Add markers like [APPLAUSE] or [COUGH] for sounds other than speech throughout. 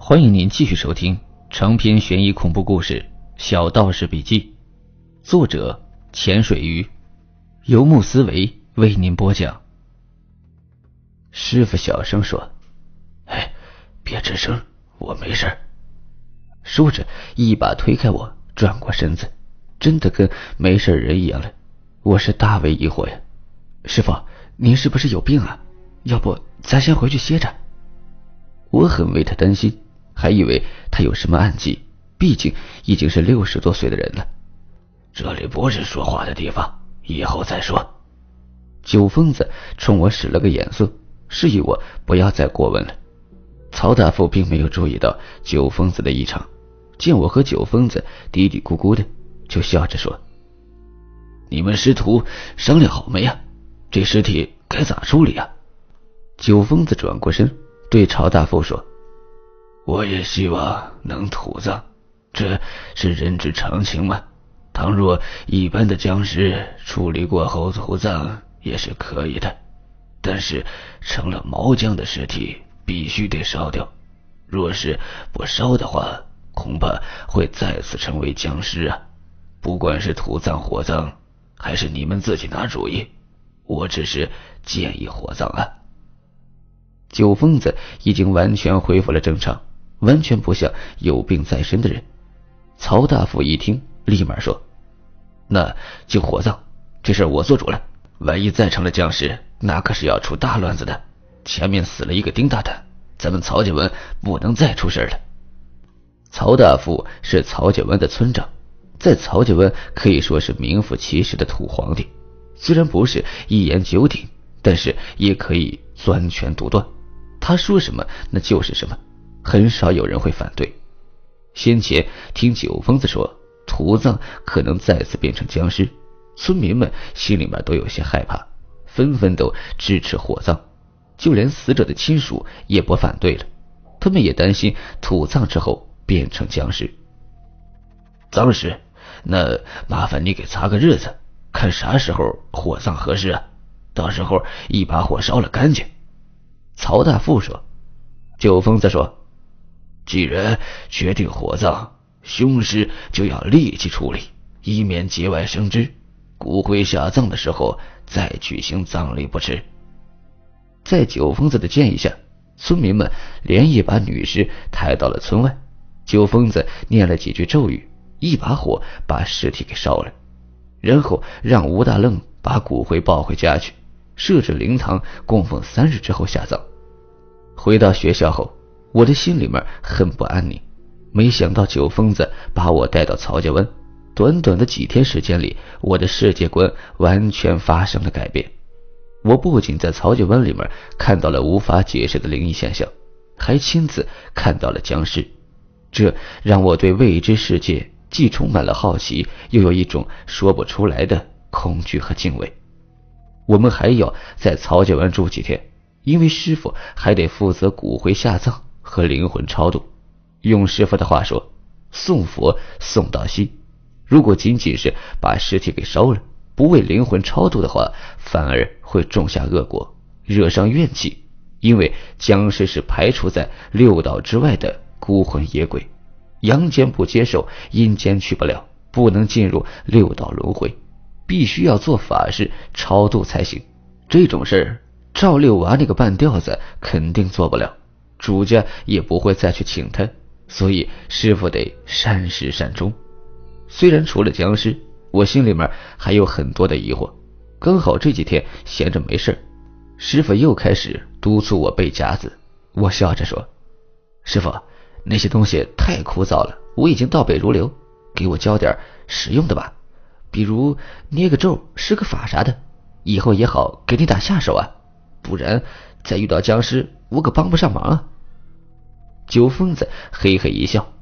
欢迎您继续收听长篇悬疑恐怖故事《小道士笔记》，作者潜水鱼，游牧思维为您播讲。师傅小声说：“哎，别吱声，我没事。”说着，一把推开我，转过身子，真的跟没事人一样了。我是大为疑惑呀，师傅，您是不是有病啊？要不咱先回去歇着。我很为他担心。还以为他有什么暗计，毕竟已经是六十多岁的人了。这里不是说话的地方，以后再说。酒疯子冲我使了个眼色，示意我不要再过问了。曹大富并没有注意到酒疯子的异常，见我和酒疯子嘀嘀咕咕的，就笑着说：“你们师徒商量好没呀？这尸体该咋处理啊？”酒疯子转过身对曹大富说。我也希望能土葬，这是人之常情嘛。倘若一般的僵尸处理过后土葬也是可以的，但是成了毛僵的尸体必须得烧掉。若是不烧的话，恐怕会再次成为僵尸啊！不管是土葬、火葬，还是你们自己拿主意，我只是建议火葬啊。九疯子已经完全恢复了正常。完全不像有病在身的人。曹大夫一听，立马说：“那就火葬，这事我做主了。万一再成了僵尸，那可是要出大乱子的。前面死了一个丁大胆，咱们曹家文不能再出事了。”曹大夫是曹家文的村长，在曹家文可以说是名副其实的土皇帝。虽然不是一言九鼎，但是也可以钻权独断，他说什么那就是什么。很少有人会反对。先前听九疯子说土葬可能再次变成僵尸，村民们心里面都有些害怕，纷纷都支持火葬，就连死者的亲属也不反对了。他们也担心土葬之后变成僵尸。葬时，那麻烦你给查个日子，看啥时候火葬合适啊？到时候一把火烧了干净。曹大富说。九疯子说。既然决定火葬，凶尸就要立即处理，以免节外生枝。骨灰下葬的时候再举行葬礼不迟。在九疯子的建议下，村民们连夜把女尸抬到了村外。九疯子念了几句咒语，一把火把尸体给烧了，然后让吴大愣把骨灰抱回家去，设置灵堂供奉三日之后下葬。回到学校后。我的心里面很不安宁，没想到九疯子把我带到曹家湾，短短的几天时间里，我的世界观完全发生了改变。我不仅在曹家湾里面看到了无法解释的灵异现象，还亲自看到了僵尸，这让我对未知世界既充满了好奇，又有一种说不出来的恐惧和敬畏。我们还要在曹家湾住几天，因为师傅还得负责骨灰下葬。和灵魂超度，用师傅的话说，送佛送到西。如果仅仅是把尸体给烧了，不为灵魂超度的话，反而会种下恶果，惹上怨气。因为僵尸是排除在六道之外的孤魂野鬼，阳间不接受，阴间去不了，不能进入六道轮回，必须要做法事超度才行。这种事儿，赵六娃那个半吊子肯定做不了。主家也不会再去请他，所以师傅得善始善终。虽然除了僵尸，我心里面还有很多的疑惑。刚好这几天闲着没事师傅又开始督促我背夹子。我笑着说：“师傅，那些东西太枯燥了，我已经倒背如流，给我教点实用的吧，比如捏个咒、施个法啥的，以后也好给你打下手啊。不然再遇到僵尸……”我可帮不上忙啊！九疯子嘿嘿一笑：“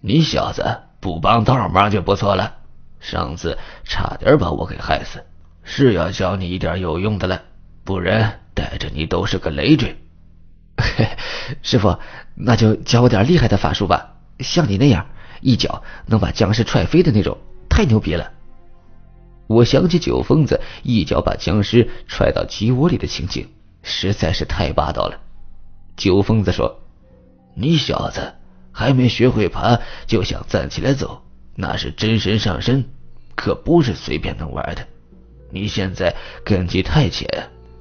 你小子不帮倒忙就不错了。上次差点把我给害死，是要教你一点有用的了，不然带着你都是个累赘。[LAUGHS] ”师傅，那就教我点厉害的法术吧，像你那样一脚能把僵尸踹飞的那种，太牛逼了！我想起九疯子一脚把僵尸踹到鸡窝里的情景，实在是太霸道了。酒疯子说：“你小子还没学会爬就想站起来走，那是真神上身，可不是随便能玩的。你现在根基太浅，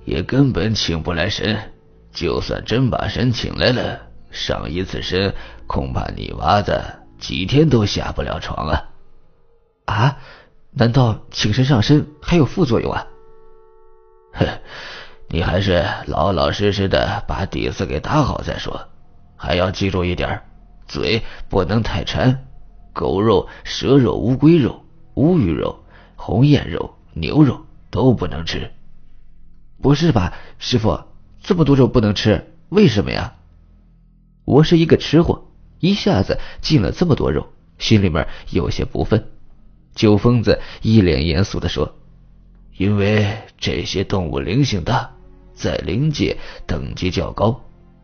也根本请不来神。就算真把神请来了，上一次身，恐怕你娃子几天都下不了床啊！啊？难道请神上身还有副作用啊？哼，你还是老老实实的把底子给打好再说。还要记住一点，嘴不能太馋，狗肉、蛇肉、乌龟肉、乌鱼肉、红焰肉、牛肉都不能吃。不是吧，师傅？这么多肉不能吃，为什么呀？我是一个吃货，一下子进了这么多肉，心里面有些不忿。酒疯子一脸严肃的说：“因为这些动物灵性大，在灵界等级较高。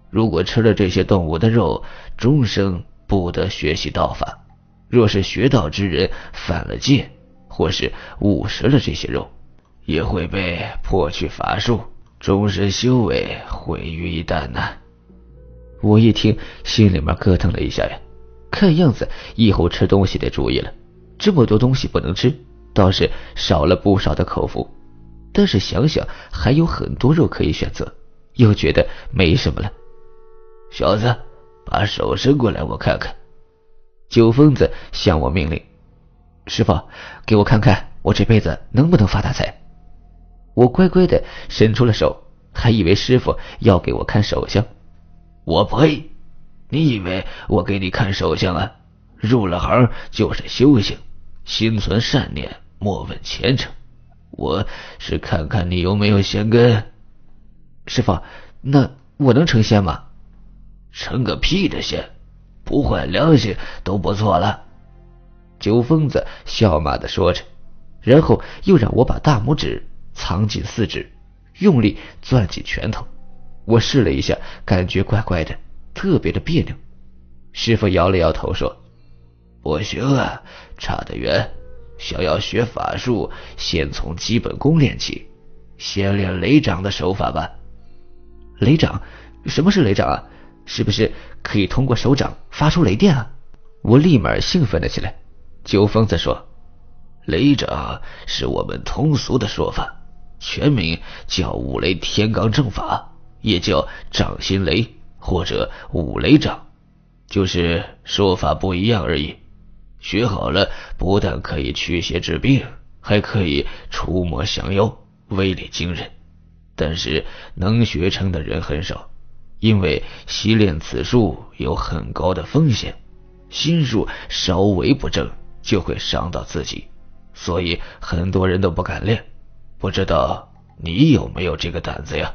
如果吃了这些动物的肉，终生不得学习道法。若是学道之人犯了戒，或是误食了这些肉，也会被破去法术。”终身修为毁于一旦呐！我一听，心里面咯噔了一下呀。看样子以后吃东西得注意了，这么多东西不能吃，倒是少了不少的口福。但是想想还有很多肉可以选择，又觉得没什么了。小子，把手伸过来，我看看。酒疯子向我命令：“师傅，给我看看，我这辈子能不能发大财？”我乖乖的伸出了手，还以为师傅要给我看手相。我呸！你以为我给你看手相啊？入了行就是修行，心存善念，莫问前程。我是看看你有没有仙根。师傅，那我能成仙吗？成个屁的仙，不坏良心都不错了。酒疯子笑骂的说着，然后又让我把大拇指。藏进四指，用力攥紧拳头。我试了一下，感觉怪怪的，特别的别扭。师傅摇了摇头说：“不行啊，差得远。想要学法术，先从基本功练起，先练雷掌的手法吧。”雷掌？什么是雷掌啊？是不是可以通过手掌发出雷电啊？我立马兴奋了起来。九疯子说：“雷掌是我们通俗的说法。”全名叫五雷天罡正法，也叫掌心雷或者五雷掌，就是说法不一样而已。学好了，不但可以驱邪治病，还可以除魔降妖，威力惊人。但是能学成的人很少，因为习练此术有很高的风险，心术稍微不正就会伤到自己，所以很多人都不敢练。不知道你有没有这个胆子呀？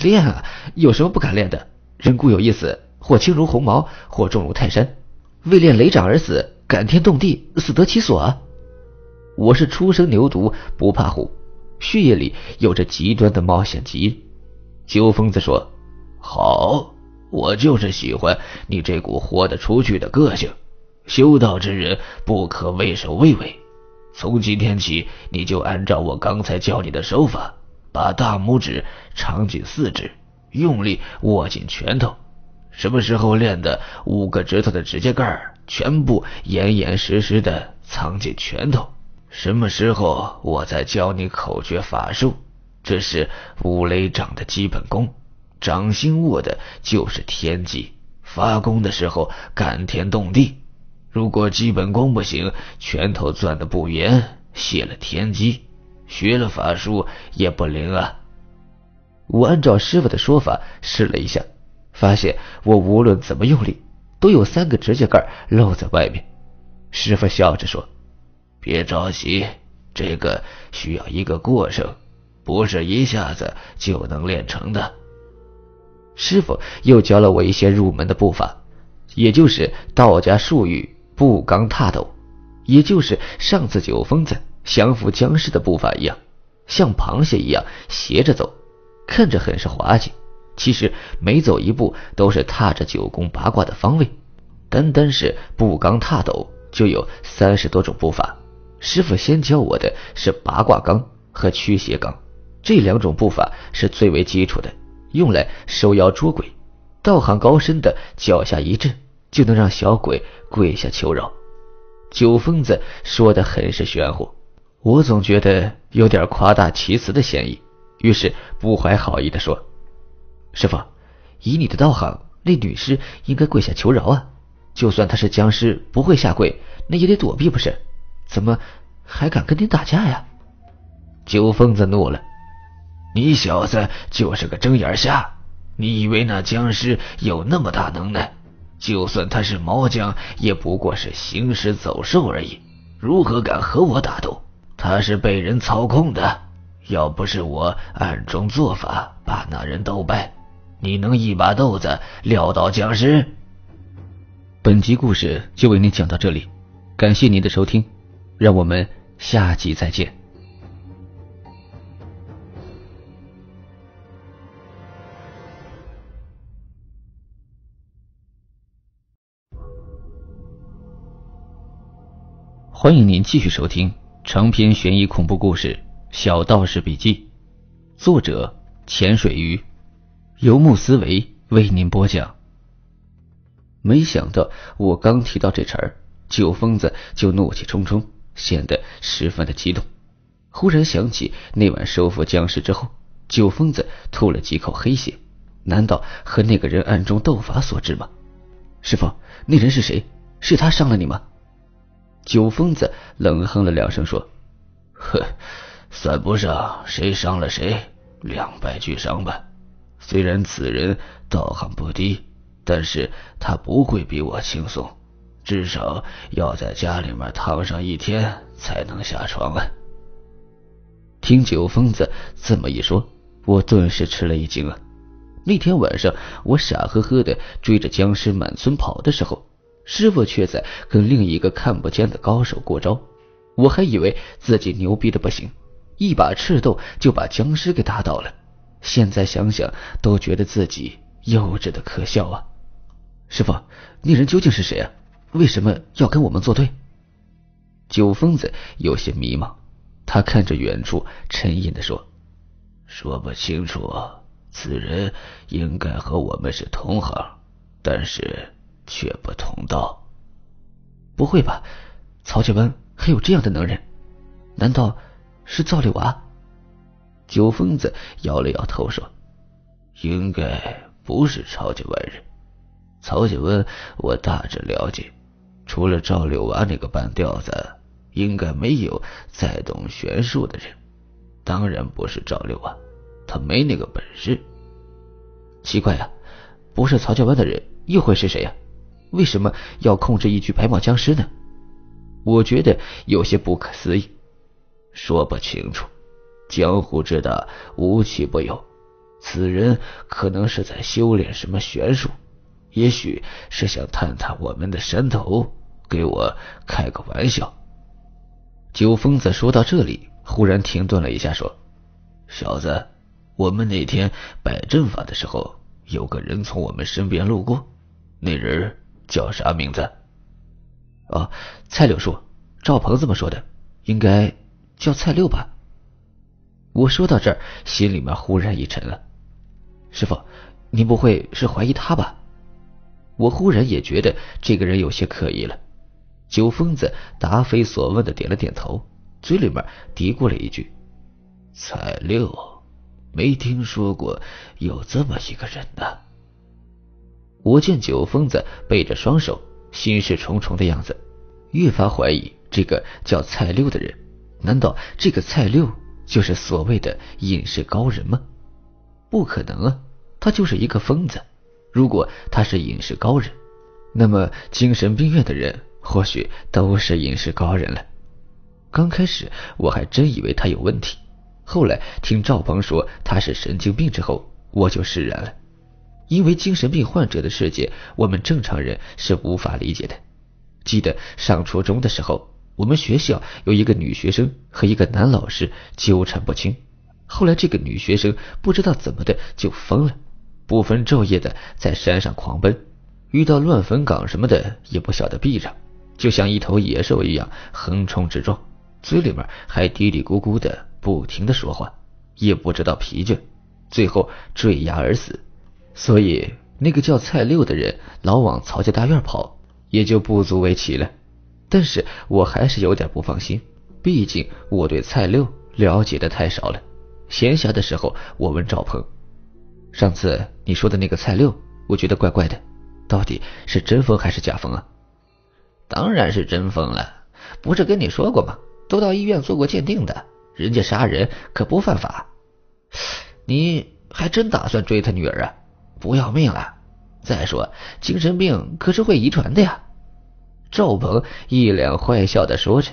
练啊，有什么不敢练的？人固有一死，或轻如鸿毛，或重如泰山。为练雷掌而死，感天动地，死得其所啊！我是初生牛犊不怕虎，血液里有着极端的冒险基因。九疯子说：“好，我就是喜欢你这股豁得出去的个性。修道之人不可畏首畏尾。”从今天起，你就按照我刚才教你的手法，把大拇指长进四指，用力握紧拳头。什么时候练的五个指头的指甲盖全部严严实实的藏进拳头，什么时候我再教你口诀法术。这是五雷掌的基本功，掌心握的就是天机，发功的时候感天动地。如果基本功不行，拳头攥的不严，泄了天机，学了法术也不灵啊！我按照师傅的说法试了一下，发现我无论怎么用力，都有三个指甲盖露在外面。师傅笑着说：“别着急，这个需要一个过程，不是一下子就能练成的。”师傅又教了我一些入门的步伐，也就是道家术语。步刚踏斗，也就是上次九疯子降服僵尸的步伐一样，像螃蟹一样斜着走，看着很是滑稽。其实每走一步都是踏着九宫八卦的方位。单单是步罡踏斗就有三十多种步法。师傅先教我的是八卦罡和驱邪罡，这两种步法是最为基础的，用来收妖捉鬼。道行高深的脚下一震，就能让小鬼跪下求饶。九疯子说的很是玄乎，我总觉得有点夸大其词的嫌疑，于是不怀好意的说：“师傅，以你的道行，那女尸应该跪下求饶啊。就算她是僵尸，不会下跪，那也得躲避不是？怎么还敢跟你打架呀？”九疯子怒了：“你小子就是个睁眼瞎！你以为那僵尸有那么大能耐？”就算他是毛将，也不过是行尸走兽而已，如何敢和我打斗？他是被人操控的，要不是我暗中做法把那人斗败，你能一把豆子撂倒僵尸？本集故事就为您讲到这里，感谢您的收听，让我们下集再见。欢迎您继续收听长篇悬疑恐怖故事《小道士笔记》，作者浅水鱼，游牧思维为您播讲。没想到我刚提到这茬儿，酒疯子就怒气冲冲，显得十分的激动。忽然想起那晚收服僵尸之后，酒疯子吐了几口黑血，难道和那个人暗中斗法所致吗？师傅，那人是谁？是他伤了你吗？酒疯子冷哼了两声，说：“呵，算不上谁伤了谁，两败俱伤吧。虽然此人道行不低，但是他不会比我轻松，至少要在家里面躺上一天才能下床啊。”听九疯子这么一说，我顿时吃了一惊啊！那天晚上我傻呵呵的追着僵尸满村跑的时候。师傅却在跟另一个看不见的高手过招，我还以为自己牛逼的不行，一把赤豆就把僵尸给打倒了。现在想想都觉得自己幼稚的可笑啊！师傅，那人究竟是谁啊？为什么要跟我们作对？九疯子有些迷茫，他看着远处，沉吟的说：“说不清楚，此人应该和我们是同行，但是……”却不同道，不会吧？曹家湾还有这样的能人？难道是赵丽娃？九疯子摇了摇头说：“应该不是曹家湾人。曹家湾我大致了解，除了赵六娃那个半吊子，应该没有再懂玄术的人。当然不是赵六娃，他没那个本事。奇怪呀，不是曹家湾的人，又会是谁呀？”为什么要控制一具白毛僵尸呢？我觉得有些不可思议，说不清楚。江湖之大，无奇不有。此人可能是在修炼什么玄术，也许是想探探我们的山头，给我开个玩笑。九疯子说到这里，忽然停顿了一下，说：“小子，我们那天摆阵法的时候，有个人从我们身边路过，那人。”叫啥名字？哦，蔡柳树，赵鹏这么说的，应该叫蔡六吧。我说到这儿，心里面忽然一沉了。师傅，您不会是怀疑他吧？我忽然也觉得这个人有些可疑了。九疯子答非所问的点了点头，嘴里面嘀咕了一句：“蔡六，没听说过有这么一个人呢。”我见九疯子背着双手，心事重重的样子，越发怀疑这个叫蔡六的人。难道这个蔡六就是所谓的隐士高人吗？不可能啊，他就是一个疯子。如果他是隐士高人，那么精神病院的人或许都是隐士高人了。刚开始我还真以为他有问题，后来听赵鹏说他是神经病之后，我就释然了。因为精神病患者的世界，我们正常人是无法理解的。记得上初中的时候，我们学校有一个女学生和一个男老师纠缠不清，后来这个女学生不知道怎么的就疯了，不分昼夜的在山上狂奔，遇到乱坟岗什么的也不晓得避让，就像一头野兽一样横冲直撞，嘴里面还嘀嘀咕咕的不停的说话，也不知道疲倦，最后坠崖而死。所以那个叫蔡六的人老往曹家大院跑，也就不足为奇了。但是我还是有点不放心，毕竟我对蔡六了解的太少了。闲暇的时候，我问赵鹏：“上次你说的那个蔡六，我觉得怪怪的，到底是真疯还是假疯啊？”“当然是真疯了，不是跟你说过吗？都到医院做过鉴定的，人家杀人可不犯法。你还真打算追他女儿啊？不要命了？再说精神病可是会遗传的呀。”赵鹏一脸坏笑的说着，“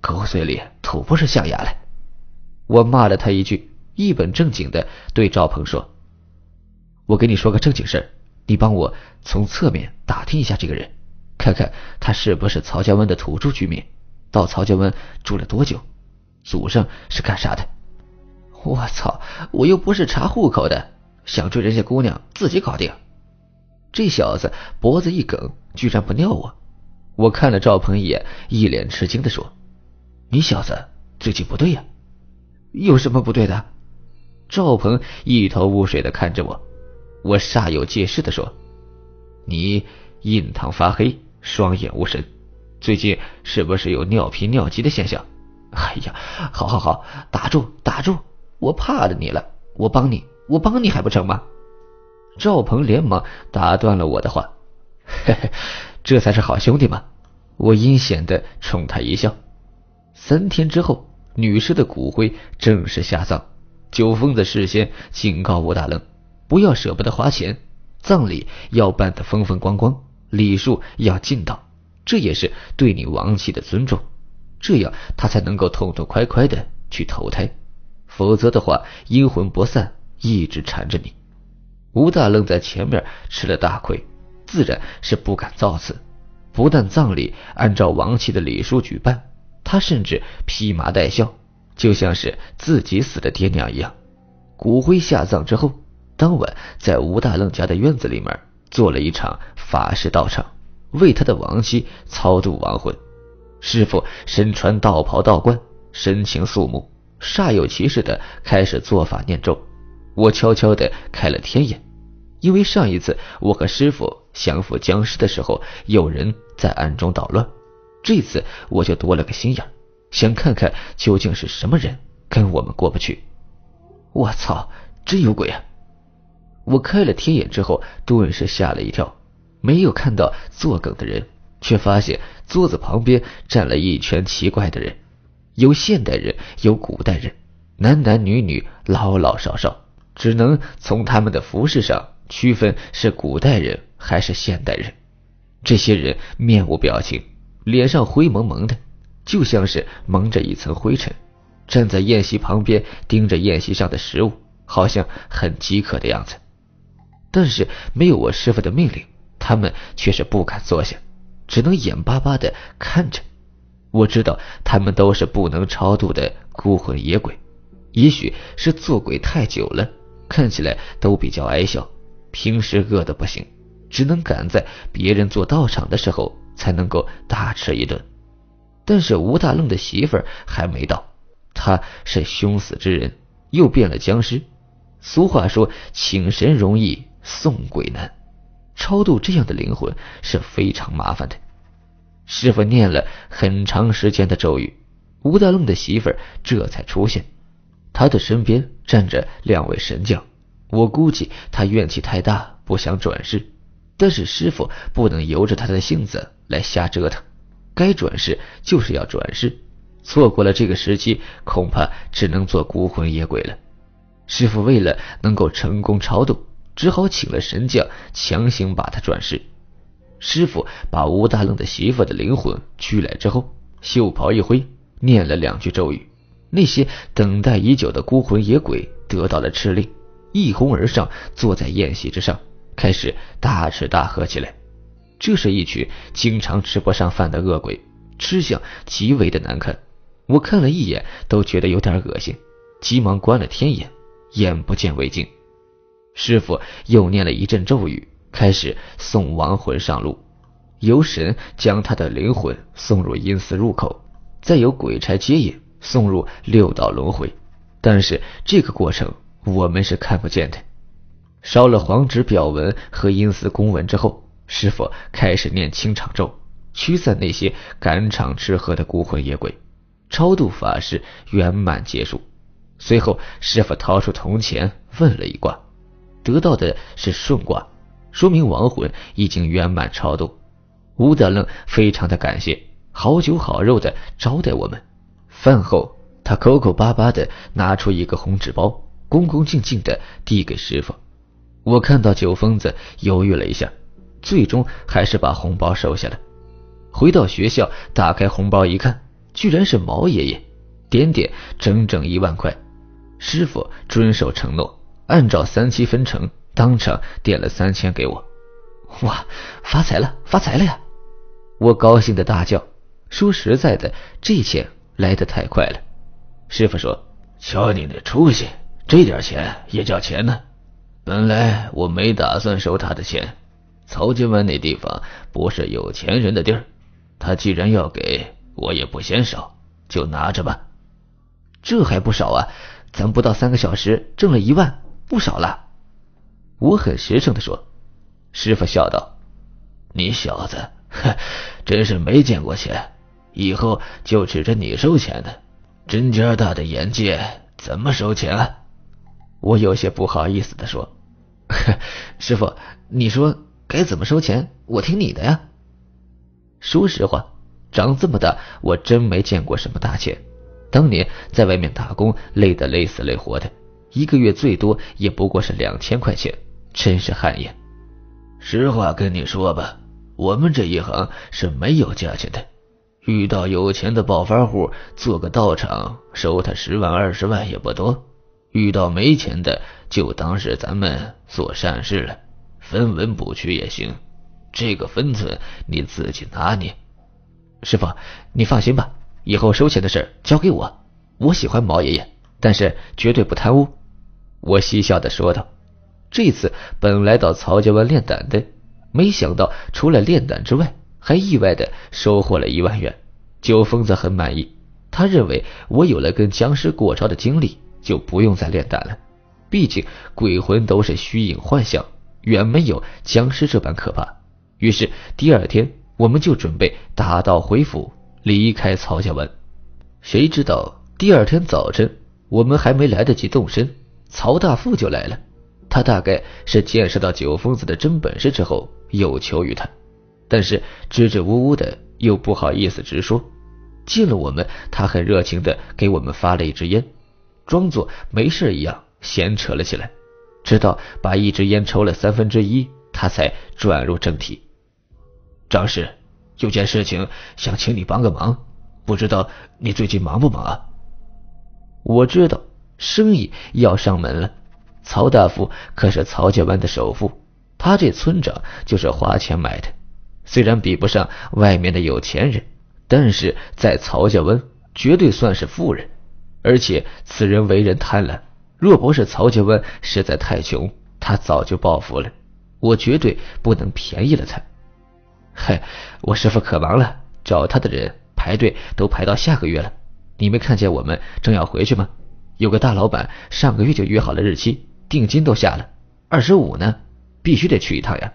口水里吐不出象牙来。”我骂了他一句，一本正经的对赵鹏说：“我跟你说个正经事你帮我从侧面打听一下这个人，看看他是不是曹家湾的土著居民，到曹家湾住了多久，祖上是干啥的。”我操！我又不是查户口的，想追人家姑娘自己搞定。这小子脖子一梗，居然不尿我。我看了赵鹏一眼，一脸吃惊的说：“你小子最近不对呀。”有什么不对的？赵鹏一头雾水的看着我，我煞有介事的说：“你印堂发黑，双眼无神，最近是不是有尿频尿急的现象？”哎呀，好好好，打住打住，我怕了你了，我帮你，我帮你还不成吗？赵鹏连忙打断了我的话：“嘿嘿，这才是好兄弟嘛！”我阴险的冲他一笑。三天之后。女尸的骨灰正式下葬，九疯子事先警告吴大愣，不要舍不得花钱，葬礼要办得风风光光，礼数要尽到，这也是对你亡妻的尊重，这样他才能够痛痛快快的去投胎，否则的话阴魂不散，一直缠着你。吴大愣在前面吃了大亏，自然是不敢造次，不但葬礼按照亡妻的礼数举办。他甚至披麻戴孝，就像是自己死的爹娘一样。骨灰下葬之后，当晚在吴大愣家的院子里面做了一场法事道场，为他的亡妻超度亡魂。师傅身穿道袍道冠，神情肃穆，煞有其事的开始做法念咒。我悄悄的开了天眼，因为上一次我和师傅降服僵尸的时候，有人在暗中捣乱。这次我就多了个心眼，想看看究竟是什么人跟我们过不去。我操，真有鬼啊！我开了天眼之后，顿时吓了一跳，没有看到作梗的人，却发现桌子旁边站了一圈奇怪的人，有现代人，有古代人，男男女女，老老少少，只能从他们的服饰上区分是古代人还是现代人。这些人面无表情。脸上灰蒙蒙的，就像是蒙着一层灰尘，站在宴席旁边盯着宴席上的食物，好像很饥渴的样子。但是没有我师傅的命令，他们却是不敢坐下，只能眼巴巴的看着。我知道他们都是不能超度的孤魂野鬼，也许是做鬼太久了，看起来都比较矮小，平时饿的不行，只能赶在别人做道场的时候。才能够大吃一顿，但是吴大愣的媳妇儿还没到，他是凶死之人，又变了僵尸。俗话说，请神容易送鬼难，超度这样的灵魂是非常麻烦的。师傅念了很长时间的咒语，吴大愣的媳妇儿这才出现，他的身边站着两位神将，我估计他怨气太大，不想转世。但是师傅不能由着他的性子来瞎折腾，该转世就是要转世，错过了这个时期，恐怕只能做孤魂野鬼了。师傅为了能够成功超度，只好请了神将强行把他转世。师傅把吴大愣的媳妇的灵魂拘来之后，袖袍一挥，念了两句咒语，那些等待已久的孤魂野鬼得到了敕令，一哄而上，坐在宴席之上。开始大吃大喝起来，这是一群经常吃不上饭的恶鬼，吃相极为的难看。我看了一眼，都觉得有点恶心，急忙关了天眼，眼不见为净。师傅又念了一阵咒语，开始送亡魂上路，由神将他的灵魂送入阴司入口，再由鬼差接引送入六道轮回。但是这个过程我们是看不见的。烧了黄纸表文和阴司公文之后，师傅开始念清场咒，驱散那些赶场吃喝的孤魂野鬼。超度法事圆满结束。随后，师傅掏出铜钱问了一卦，得到的是顺卦，说明亡魂已经圆满超度。吴大愣非常的感谢，好酒好肉的招待我们。饭后，他口口巴巴的拿出一个红纸包，恭恭敬敬的递给师傅。我看到酒疯子犹豫了一下，最终还是把红包收下了。回到学校，打开红包一看，居然是毛爷爷，点点整整一万块。师傅遵守承诺，按照三七分成，当场点了三千给我。哇，发财了，发财了呀！我高兴的大叫。说实在的，这钱来得太快了。师傅说：“瞧你那出息，这点钱也叫钱呢。”本来我没打算收他的钱，曹家湾那地方不是有钱人的地儿，他既然要给我，也不嫌少，就拿着吧。这还不少啊，咱不到三个小时挣了一万，不少了。我很实诚的说。师傅笑道：“你小子，[LAUGHS] 真是没见过钱，以后就指着你收钱的，针尖大的眼界，怎么收钱啊？”我有些不好意思的说：“ [LAUGHS] 师傅，你说该怎么收钱？我听你的呀。”说实话，长这么大，我真没见过什么大钱。当年在外面打工，累得累死累活的，一个月最多也不过是两千块钱，真是汗颜。实话跟你说吧，我们这一行是没有价钱的。遇到有钱的暴发户，做个道场，收他十万二十万也不多。遇到没钱的，就当是咱们做善事了，分文不取也行。这个分寸你自己拿捏。师傅，你放心吧，以后收钱的事交给我。我喜欢毛爷爷，但是绝对不贪污。我嬉笑的说道。这次本来到曹家湾练胆的，没想到除了练胆之外，还意外的收获了一万元。酒疯子很满意，他认为我有了跟僵尸过招的经历。就不用再练胆了，毕竟鬼魂都是虚影幻象，远没有僵尸这般可怕。于是第二天，我们就准备打道回府，离开曹家湾。谁知道第二天早晨，我们还没来得及动身，曹大富就来了。他大概是见识到九疯子的真本事之后，有求于他，但是支支吾吾的，又不好意思直说。见了我们，他很热情的给我们发了一支烟。装作没事一样闲扯了起来，直到把一支烟抽了三分之一，他才转入正题。张氏，有件事情想请你帮个忙，不知道你最近忙不忙啊？我知道生意要上门了。曹大富可是曹家湾的首富，他这村长就是花钱买的。虽然比不上外面的有钱人，但是在曹家湾绝对算是富人。而且此人为人贪婪，若不是曹家湾实在太穷，他早就暴富了。我绝对不能便宜了他。嗨，我师傅可忙了，找他的人排队都排到下个月了。你没看见我们正要回去吗？有个大老板上个月就约好了日期，定金都下了，二十五呢，必须得去一趟呀。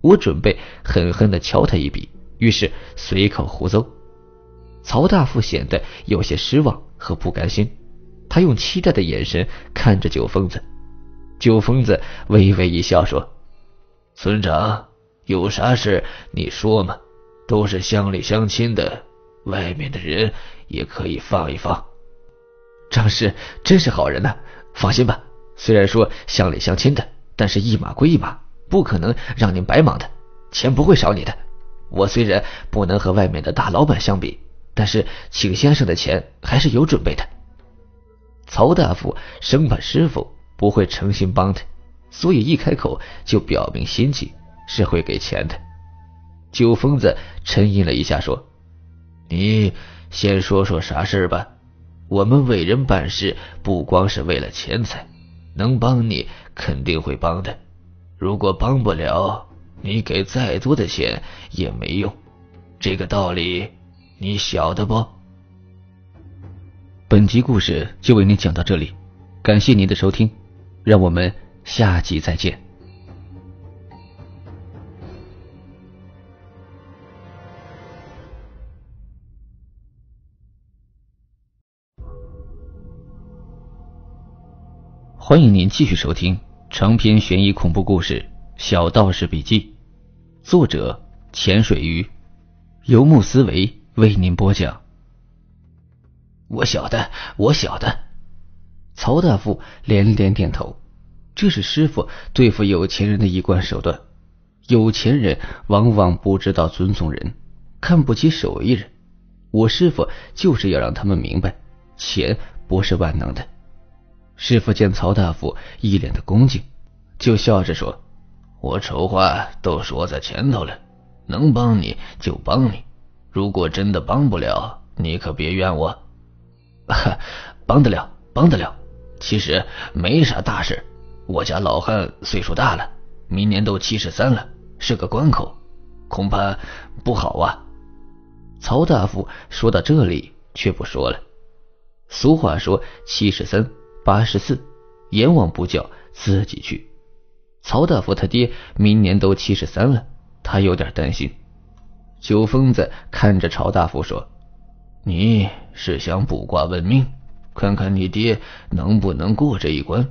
我准备狠狠的敲他一笔，于是随口胡诌。曹大富显得有些失望和不甘心，他用期待的眼神看着酒疯子。酒疯子微微一笑说：“村长，有啥事你说嘛，都是乡里乡亲的，外面的人也可以放一放。”张氏真是好人呐，放心吧。虽然说乡里乡亲的，但是一码归一码，不可能让您白忙的，钱不会少你的。我虽然不能和外面的大老板相比。但是请先生的钱还是有准备的。曹大夫生怕师傅不会诚心帮他，所以一开口就表明心迹，是会给钱的。酒疯子沉吟了一下，说：“你先说说啥事吧。我们为人办事不光是为了钱财，能帮你肯定会帮的。如果帮不了，你给再多的钱也没用。这个道理。”你晓得不？本集故事就为您讲到这里，感谢您的收听，让我们下集再见。欢迎您继续收听长篇悬疑恐怖故事《小道士笔记》，作者潜水鱼，游牧思维为您播讲。我晓得，我晓得。曹大富连连点头。这是师傅对付有钱人的一贯手段。有钱人往往不知道尊重人，看不起手艺人。我师傅就是要让他们明白，钱不是万能的。师傅见曹大富一脸的恭敬，就笑着说：“我丑话都说在前头了，能帮你就帮你。如果真的帮不了，你可别怨我。哈，[LAUGHS] 帮得了，帮得了。其实没啥大事。我家老汉岁数大了，明年都七十三了，是个关口，恐怕不好啊。”曹大夫说到这里却不说了。俗话说：“七十三。”八十四，阎王不叫自己去。曹大夫他爹明年都七十三了，他有点担心。九疯子看着曹大福说：“你是想卜卦问命，看看你爹能不能过这一关？”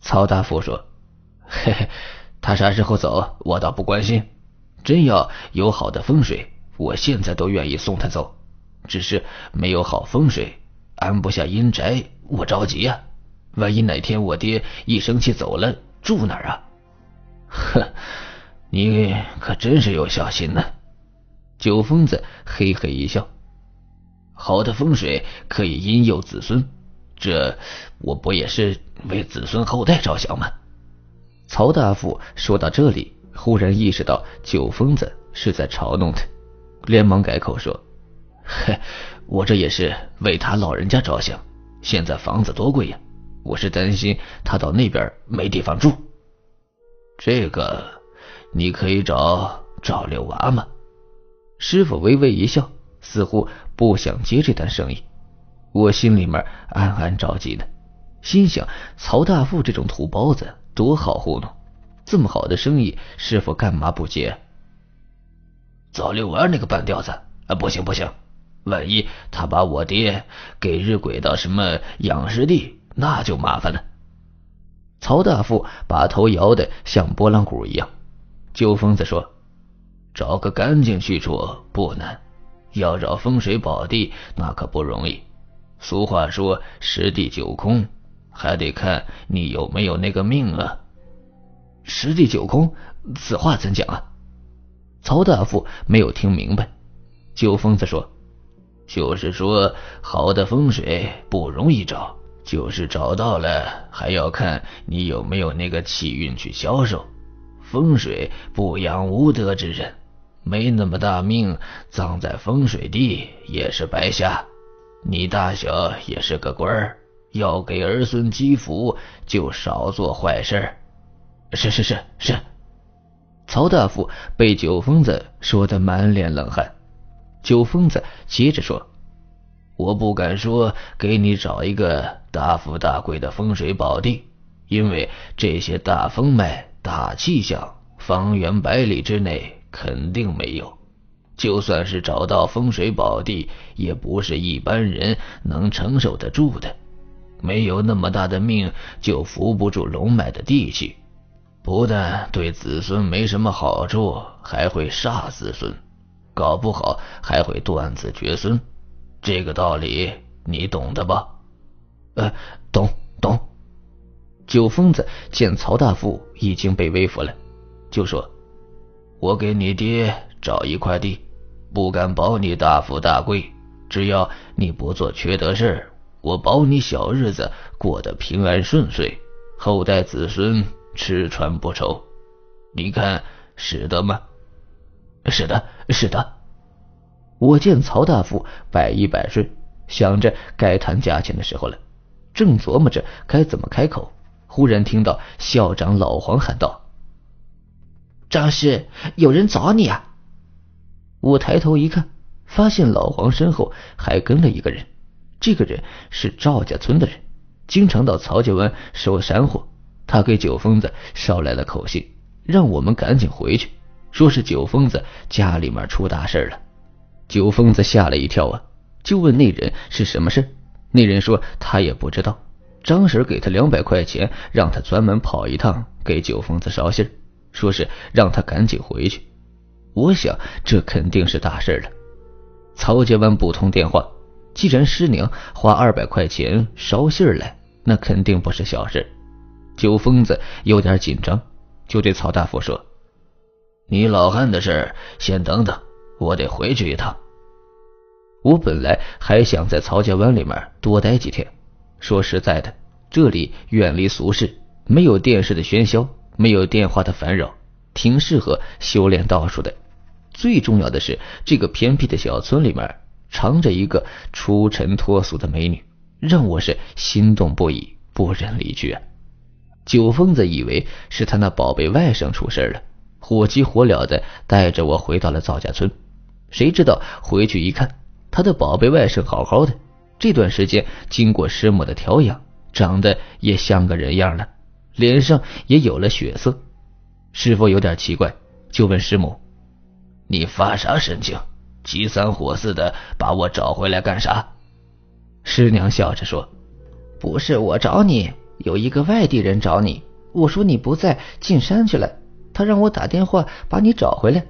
曹大福说：“嘿嘿，他啥时候走，我倒不关心。真要有好的风水，我现在都愿意送他走。只是没有好风水。”安不下阴宅，我着急呀！万一哪天我爹一生气走了，住哪儿啊？[LAUGHS] 哼，你可真是有孝心呢！九疯子嘿嘿一笑。好的风水可以荫佑子孙，这我不也是为子孙后代着想吗？曹大富说到这里，忽然意识到九疯子是在嘲弄他，连忙改口说：“嘿。”我这也是为他老人家着想，现在房子多贵呀！我是担心他到那边没地方住。这个你可以找赵六娃嘛。师傅微微一笑，似乎不想接这单生意。我心里面暗暗着急呢，心想曹大富这种土包子多好糊弄，这么好的生意，师傅干嘛不接？早六娃那个半吊子啊，不行不行！万一他把我爹给日鬼到什么养尸地，那就麻烦了。曹大富把头摇得像拨浪鼓一样。九疯子说：“找个干净去处不难，要找风水宝地那可不容易。俗话说十地九空，还得看你有没有那个命啊。”十地九空，此话怎讲啊？曹大夫没有听明白。九疯子说。就是说，好的风水不容易找，就是找到了，还要看你有没有那个气运去销售。风水不养无德之人，没那么大命，葬在风水地也是白瞎。你大小也是个官儿，要给儿孙积福，就少做坏事。是是是是。曹大夫被九疯子说的满脸冷汗。九疯子接着说：“我不敢说给你找一个大富大贵的风水宝地，因为这些大风脉、大气象，方圆百里之内肯定没有。就算是找到风水宝地，也不是一般人能承受得住的。没有那么大的命，就扶不住龙脉的地气，不但对子孙没什么好处，还会煞子孙。”搞不好还会断子绝孙，这个道理你懂的吧？呃，懂懂。九疯子见曹大富已经被威服了，就说：“我给你爹找一块地，不敢保你大富大贵，只要你不做缺德事我保你小日子过得平安顺遂，后代子孙吃穿不愁。你看使得吗？”是的，是的。我见曹大富百依百顺，想着该谈价钱的时候了，正琢磨着该怎么开口，忽然听到校长老黄喊道：“张师，有人找你啊！”我抬头一看，发现老黄身后还跟了一个人，这个人是赵家村的人，经常到曹家湾收山货。他给九疯子捎来了口信，让我们赶紧回去，说是九疯子家里面出大事了。九疯子吓了一跳啊，就问那人是什么事。那人说他也不知道。张婶给他两百块钱，让他专门跑一趟给九疯子捎信，说是让他赶紧回去。我想这肯定是大事了。曹家湾不通电话，既然师娘花二百块钱捎信来，那肯定不是小事。酒疯子有点紧张，就对曹大夫说：“你老汉的事先等等，我得回去一趟。”我本来还想在曹家湾里面多待几天。说实在的，这里远离俗世，没有电视的喧嚣，没有电话的烦扰，挺适合修炼道术的。最重要的是，这个偏僻的小村里面藏着一个出尘脱俗的美女，让我是心动不已，不忍离去啊！九疯子以为是他那宝贝外甥出事了，火急火燎的带着我回到了赵家村。谁知道回去一看，他的宝贝外甥好好的，这段时间经过师母的调养，长得也像个人样了，脸上也有了血色。师傅有点奇怪，就问师母。你发啥神经？急三火四的把我找回来干啥？师娘笑着说：“不是我找你，有一个外地人找你。我说你不在，进山去了。他让我打电话把你找回来。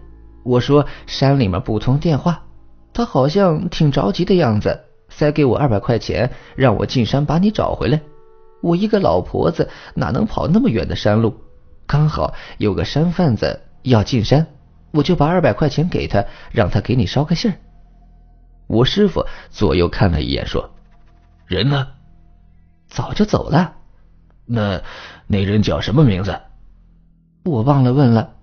我说山里面不通电话，他好像挺着急的样子，塞给我二百块钱，让我进山把你找回来。我一个老婆子哪能跑那么远的山路？刚好有个山贩子要进山。”我就把二百块钱给他，让他给你捎个信儿。我师傅左右看了一眼，说：“人呢？早就走了。那那人叫什么名字？我忘了问了。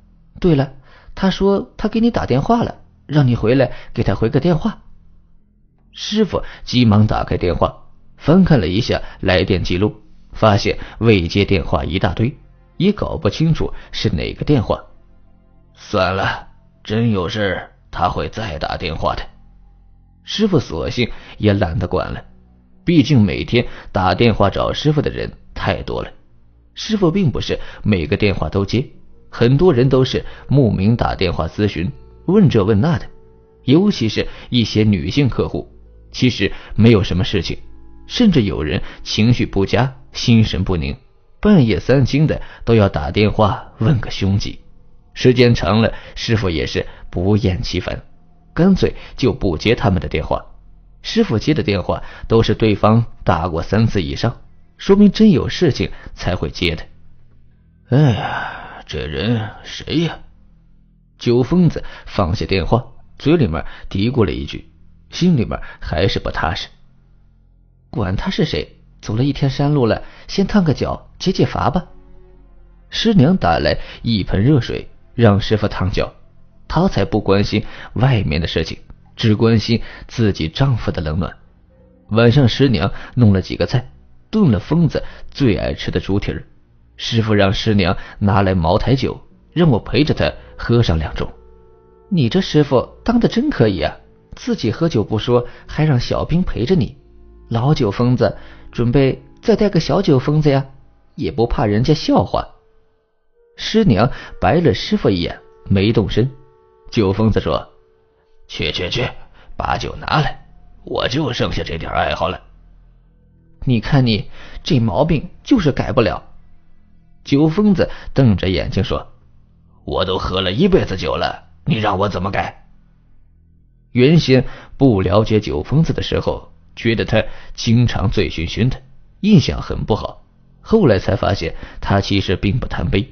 对了，他说他给你打电话了，让你回来给他回个电话。”师傅急忙打开电话，翻看了一下来电记录，发现未接电话一大堆，也搞不清楚是哪个电话。算了，真有事他会再打电话的。师傅索性也懒得管了，毕竟每天打电话找师傅的人太多了。师傅并不是每个电话都接，很多人都是慕名打电话咨询，问这问那的。尤其是一些女性客户，其实没有什么事情，甚至有人情绪不佳、心神不宁，半夜三更的都要打电话问个凶吉。时间长了，师傅也是不厌其烦，干脆就不接他们的电话。师傅接的电话都是对方打过三次以上，说明真有事情才会接的。哎呀，这人谁呀？酒疯子放下电话，嘴里面嘀咕了一句，心里面还是不踏实。管他是谁，走了一天山路了，先烫个脚解解乏吧。师娘打来一盆热水。让师傅烫脚，她才不关心外面的事情，只关心自己丈夫的冷暖。晚上，师娘弄了几个菜，炖了疯子最爱吃的猪蹄儿。师傅让师娘拿来茅台酒，让我陪着他喝上两盅。你这师傅当的真可以啊，自己喝酒不说，还让小兵陪着你。老酒疯子，准备再带个小酒疯子呀，也不怕人家笑话。师娘白了师傅一眼，没动身。酒疯子说：“去去去，把酒拿来，我就剩下这点爱好了。你看你这毛病就是改不了。”酒疯子瞪着眼睛说：“我都喝了一辈子酒了，你让我怎么改？”原先不了解酒疯子的时候，觉得他经常醉醺醺的，印象很不好。后来才发现，他其实并不贪杯。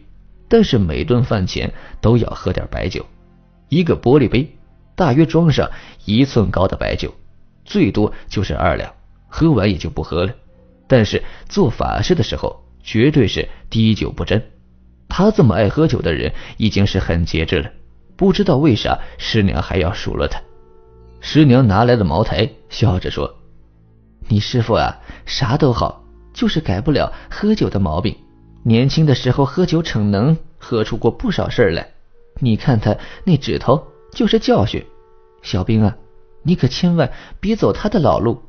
但是每顿饭前都要喝点白酒，一个玻璃杯，大约装上一寸高的白酒，最多就是二两，喝完也就不喝了。但是做法事的时候，绝对是滴酒不沾。他这么爱喝酒的人，已经是很节制了。不知道为啥师娘还要数落他。师娘拿来了茅台，笑着说：“你师傅啊，啥都好，就是改不了喝酒的毛病。”年轻的时候喝酒逞能，喝出过不少事儿来。你看他那指头就是教训。小兵啊，你可千万别走他的老路。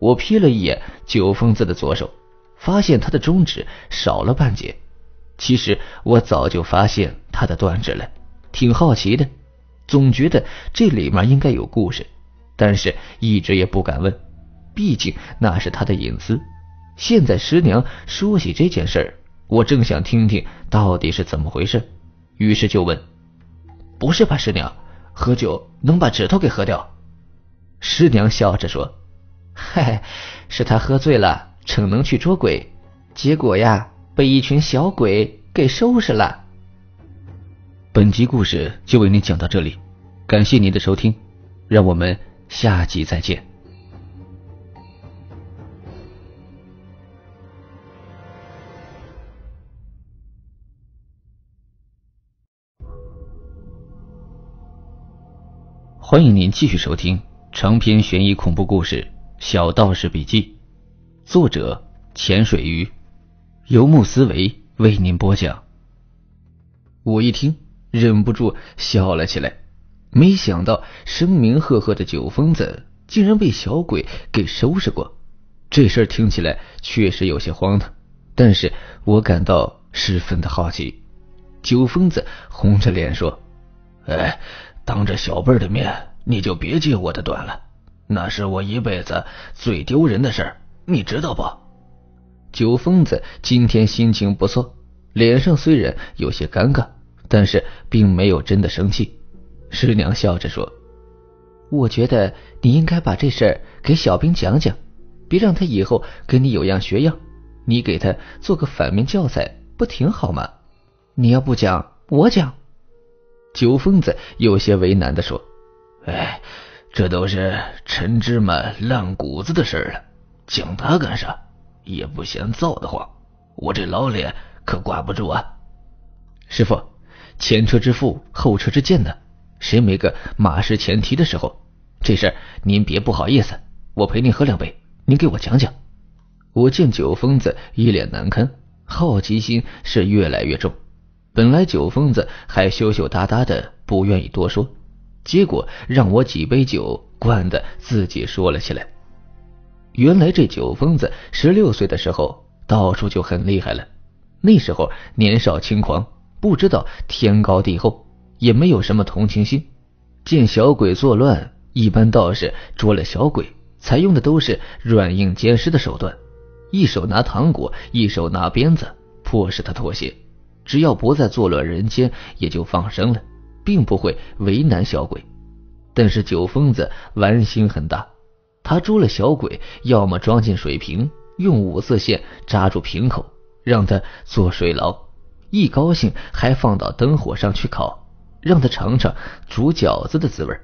我瞥了一眼酒疯子的左手，发现他的中指少了半截。其实我早就发现他的断指了，挺好奇的，总觉得这里面应该有故事，但是一直也不敢问，毕竟那是他的隐私。现在师娘说起这件事儿，我正想听听到底是怎么回事，于是就问：“不是吧，师娘？喝酒能把指头给喝掉？”师娘笑着说：“嗨，是他喝醉了，逞能去捉鬼，结果呀。”被一群小鬼给收拾了。本集故事就为您讲到这里，感谢您的收听，让我们下集再见。欢迎您继续收听长篇悬疑恐怖故事《小道士笔记》，作者潜水鱼。游牧思维为您播讲。我一听，忍不住笑了起来。没想到声名赫赫的酒疯子竟然被小鬼给收拾过，这事听起来确实有些荒唐，但是我感到十分的好奇。酒疯子红着脸说：“哎，当着小辈的面，你就别揭我的短了，那是我一辈子最丢人的事儿，你知道不？”酒疯子今天心情不错，脸上虽然有些尴尬，但是并没有真的生气。师娘笑着说：“我觉得你应该把这事给小兵讲讲，别让他以后跟你有样学样。你给他做个反面教材，不挺好吗？你要不讲，我讲。”酒疯子有些为难的说：“哎，这都是陈芝麻烂谷子的事了，讲他干啥？”也不嫌臊的慌，我这老脸可挂不住啊！师傅，前车之覆，后车之鉴呢，谁没个马失前蹄的时候？这事您别不好意思，我陪您喝两杯，您给我讲讲。我见酒疯子一脸难堪，好奇心是越来越重。本来酒疯子还羞羞答答的，不愿意多说，结果让我几杯酒灌的自己说了起来。原来这酒疯子十六岁的时候到处就很厉害了。那时候年少轻狂，不知道天高地厚，也没有什么同情心。见小鬼作乱，一般道士捉了小鬼，采用的都是软硬兼施的手段，一手拿糖果，一手拿鞭子，迫使他妥协。只要不再作乱人间，也就放生了，并不会为难小鬼。但是酒疯子玩心很大。他捉了小鬼，要么装进水瓶，用五色线扎住瓶口，让他做水牢；一高兴还放到灯火上去烤，让他尝尝煮饺子的滋味；